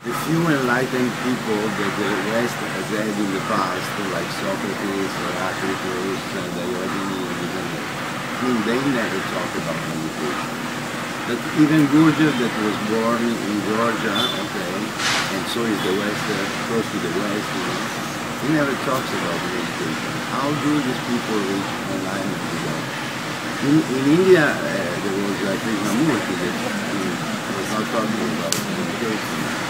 The few enlightened people that the West has had in the past, like Socrates, or Heraclitus, uh, Diogenes, I mean, they never talk about meditation. But even Gurdjieff that was born in Georgia, okay, and so is the West, uh, close to the West, you know, he never talks about meditation. How do these people reach enlightenment without? In, in India, uh, there was uh, Krishnamurti that I was not talking about meditation.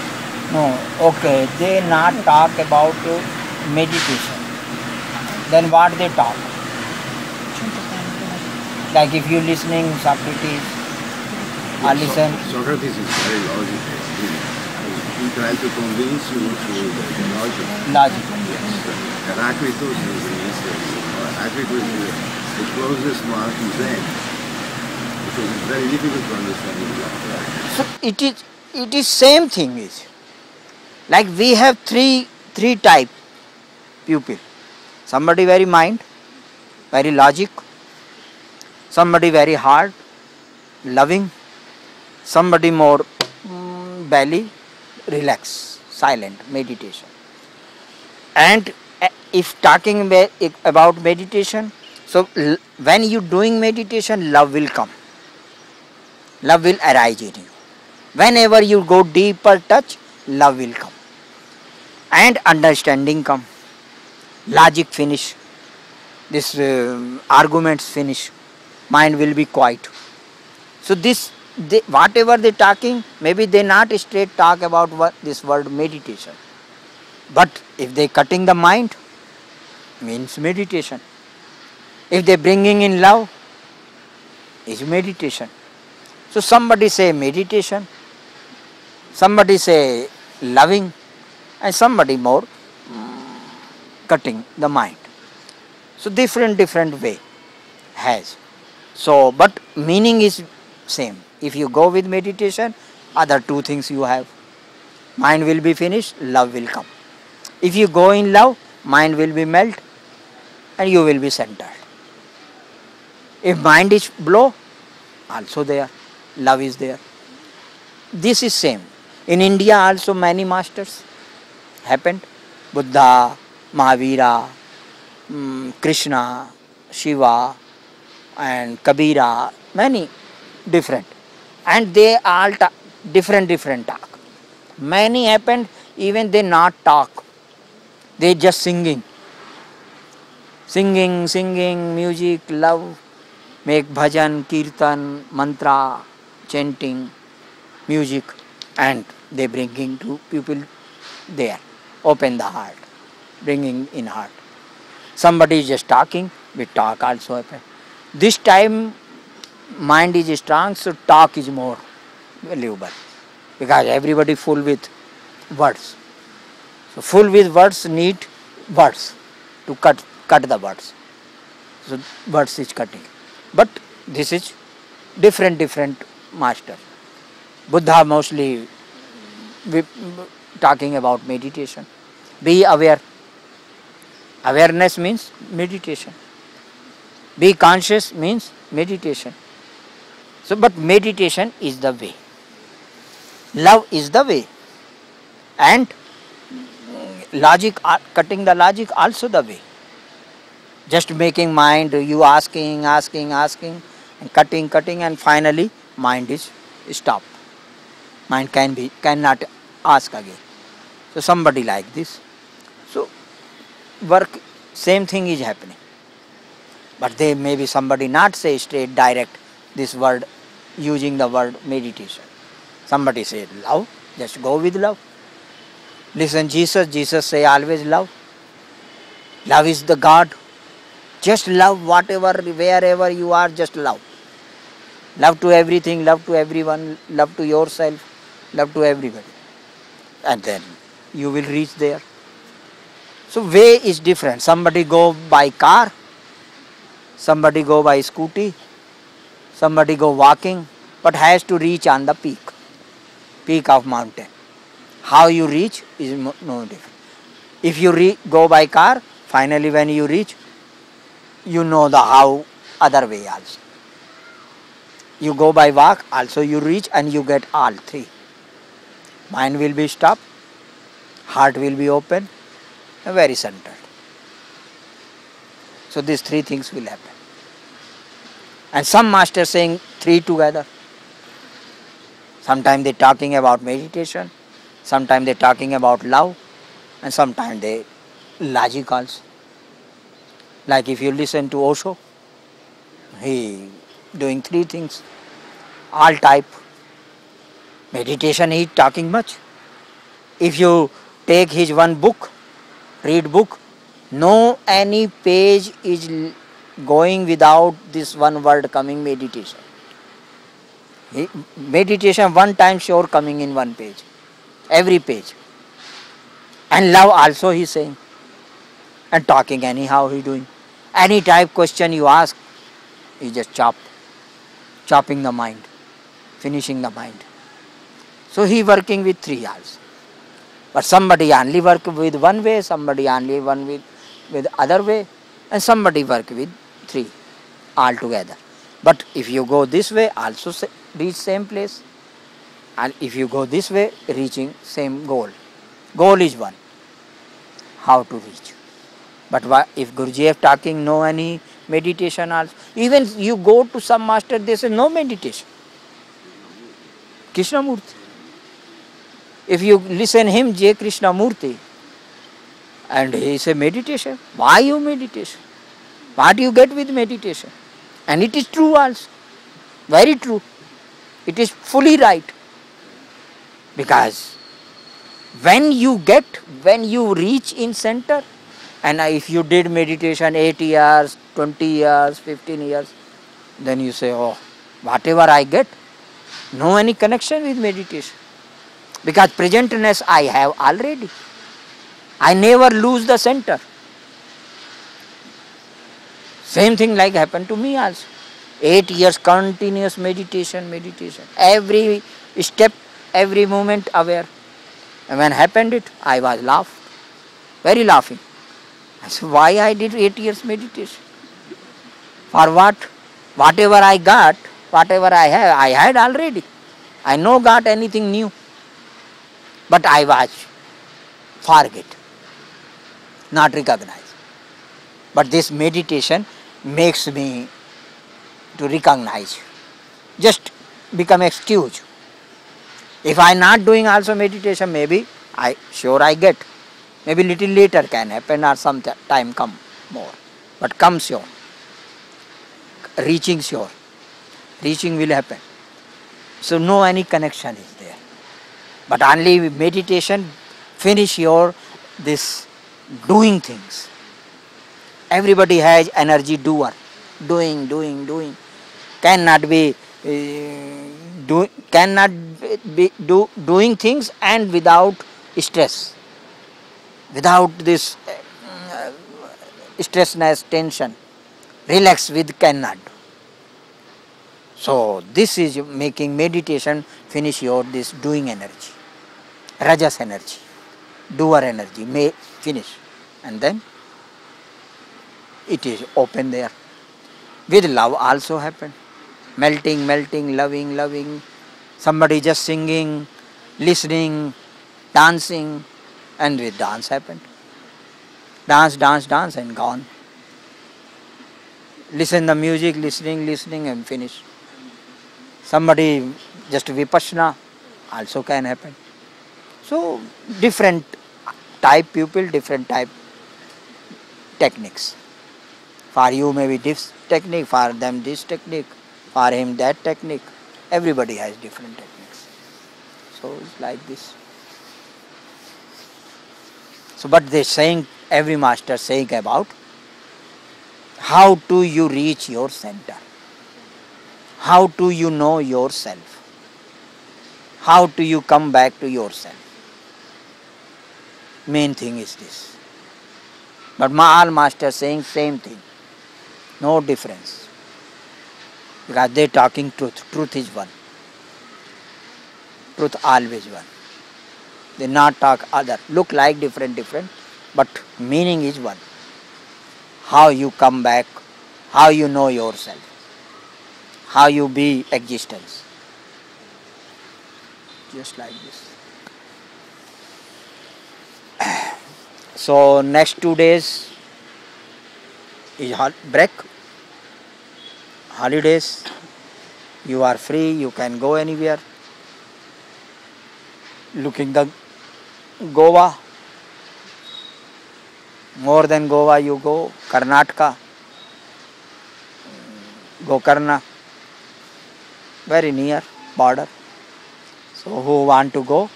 No, okay, they not talk about meditation. Then what they talk? Like if you listening Socrates or listen, So- Socrates is very logical. He, tried to convince you through the, the logic. logic. Yes. Heraclitus is instance. Heraclitus is the, the closest one to Zen. Because it's very difficult to understand. So it is it is same thing is like we have three three type pupil. Somebody very mind, very logic, somebody very hard, loving, somebody more mm, belly, relax, silent, meditation. And uh, if talking about meditation, so when you doing meditation, love will come. Love will arise in you. Whenever you go deeper touch, love will come. And understanding come. Logic finish. This uh, arguments finish. Mind will be quiet. So this, they, whatever they talking, maybe they not straight talk about what, this word meditation. But if they cutting the mind, means meditation. If they bringing in love, is meditation. So somebody say meditation, somebody say loving, and somebody more mm, cutting the mind. So different different way has. So but meaning is same. If you go with meditation, other two things you have. Mind will be finished, love will come. If you go in love, mind will be melt and you will be centered. If mind is blow, also there, love is there. This is same. In India also many masters happened Buddha Mahavira Krishna Shiva and Kabira many different and they all different different talk many happened even they not talk they just singing singing singing music love make bhajan kirtan mantra chanting music and they bringing to people they are Open the heart, bringing in heart. Somebody is just talking, we talk also happen. This time mind is strong, so talk is more valuable because everybody full with words. So full with words need words to cut cut the words. So words is cutting. But this is different different master. Buddha mostly talking about meditation. Be aware. Awareness means meditation. Be conscious means meditation. So, but meditation is the way. Love is the way. And logic, uh, cutting the logic also the way. Just making mind, you asking, asking, asking, and cutting, cutting, and finally mind is stopped. Mind can be cannot ask again. So somebody like this. So work same thing is happening. But they maybe somebody not say straight direct this word using the word meditation. Somebody say love, just go with love. Listen Jesus, Jesus say always love. Love is the God. Just love whatever, wherever you are, just love. Love to everything, love to everyone, love to yourself, love to everybody. And then you will reach there. So way is different. Somebody go by car, somebody go by scooty, somebody go walking, but has to reach on the peak, peak of mountain. How you reach is no different. If you go by car, finally when you reach, you know the how other way also. You go by walk, also you reach and you get all three. mind will be stopped, heart will be open, and very centered. So these three things will happen. And some masters saying three together. Sometimes they're talking about meditation, sometimes they are talking about love, and sometimes they logic also. Like if you listen to Osho, he doing three things, all type. Meditation he talking much. If you take his one book, read book, no any page is going without this one word coming meditation. Meditation one time sure coming in one page, every page. And love also he saying. And talking anyhow he doing. Any type question you ask, he just chop, chopping the mind, finishing the mind. So he working with three also. But somebody only work with one way, somebody only one with, with other way, and somebody work with three altogether. But if you go this way, also reach same place. And if you go this way, reaching same goal. Goal is one. How to reach. But if Gurdjieff talking no any meditation also, even you go to some master, they say no meditation. Krishnamurti. If you listen him, J. Krishnamurti, and he say meditation, why you meditation? What you get with meditation? And it is true also. Very true. It is fully right. Because when you get, when you reach in center, and if you did meditation 8 years, 20 years, 15 years, then you say, oh, whatever I get, no any connection with meditation. Because presentness I have already. I never lose the center. Same thing like happened to me also. Eight years continuous meditation, meditation. Every step, every moment aware. And when happened it, I was laughed. Very laughing. I said, why I did eight years meditation? For what? Whatever I got, whatever I have, I had already. I no got anything new. But I was forget, not recognize. But this meditation makes me to recognize. Just become excuse. If I not doing also meditation, maybe I sure I get. Maybe little later can happen or some time come more. But come sure. Reaching sure. Reaching will happen. So no any connection is. But only with meditation finish your this doing things. Everybody has energy doer. Doing, doing, doing. Cannot be uh, do, cannot be do, doing things and without stress. Without this uh, stressness, tension. Relax with cannot. So this is making meditation finish your this doing energy, rajas energy, doer energy, may finish, and then it is open there. With love also happen, melting, melting, loving, loving. Somebody just singing, listening, dancing, and with dance happened. Dance, dance, dance, and gone. Listen the music, listening, listening, and finish. Somebody just vipassana also can happen. So different type pupil, different type techniques. For you maybe this technique, for them this technique, for him that technique. Everybody has different techniques. So it's like this. So but they saying every master saying about how do you reach your center? How do you know yourself? How do you come back to yourself? Main thing is this. But ma- all masters saying same thing. No difference. Because they talking truth. Truth is one. Truth always one. They not talk other. Look like different, different, but meaning is one. How you come back, how you know yourself, how you be existence. Just like this. So next two days is break, holidays. You are free. You can go anywhere. Looking the Goa. More than Goa, you go Karnataka, Gokarna, very near border. So who want to go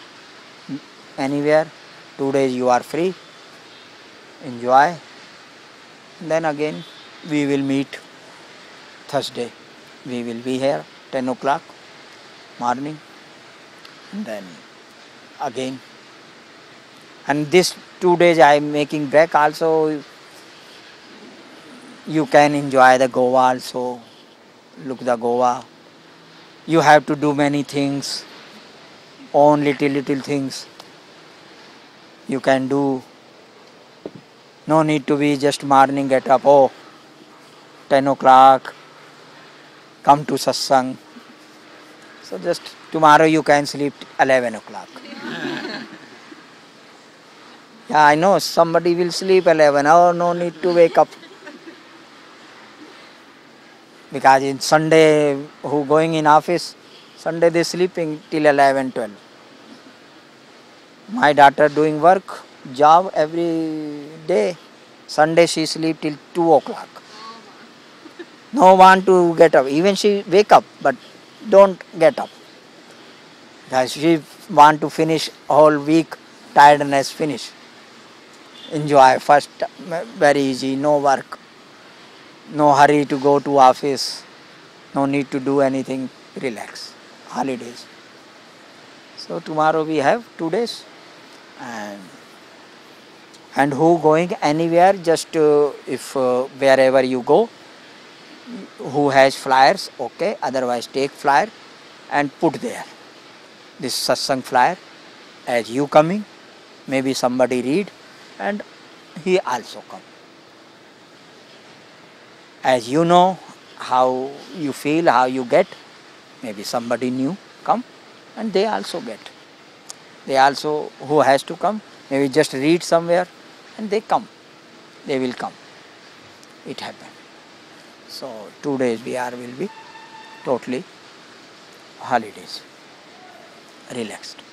anywhere? Two days you are free. Enjoy. Then again we will meet Thursday. We will be here 10 o'clock morning. And then again. And this two days I am making break also. You can enjoy the Goa also. Look the Goa. You have to do many things. Own little little things. You can do. No need to be just morning get up. Oh, 10 o'clock. Come to satsang. So just tomorrow you can sleep 11 o'clock. Yeah, I know somebody will sleep 11. Oh, no need to wake up. Because in Sunday, who going in office, Sunday they sleeping till 11, 12. My daughter doing work, job every day. Sunday she sleep till 2 o'clock. No want to get up. Even she wake up, but don't get up. She want to finish whole week, tiredness finish enjoy first very easy no work no hurry to go to office no need to do anything relax holidays so tomorrow we have two days and and who going anywhere just uh, if uh, wherever you go who has flyers okay otherwise take flyer and put there this satsang flyer as you coming maybe somebody read and he also come. As you know how you feel, how you get, maybe somebody new come and they also get. They also who has to come, maybe just read somewhere and they come. They will come. It happened. So two days Bihar will be totally holidays, relaxed.